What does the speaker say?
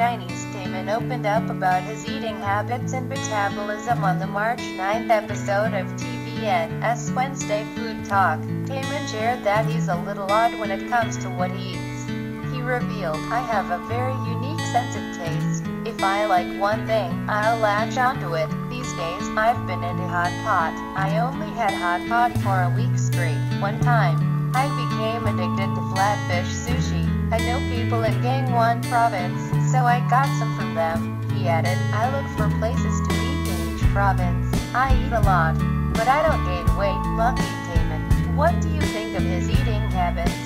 Shinee's Taemin opened up about his eating habits and metabolism on the March 9th episode of TVN's Wednesday Food Talk. Taemin shared that he's a little odd when it comes to what he eats. He revealed, I have a very unique sense of taste. If I like one thing, I'll latch onto it. These days, I've been into hot pot. I only had hot pot for a week straight. One time, I became addicted to flatfish sushi. I know people in Gangwon province, so I got some from them. He added, I look for places to eat in each province. I eat a lot, but I don't gain weight. Lucky Taemin. What do you think of his eating habits?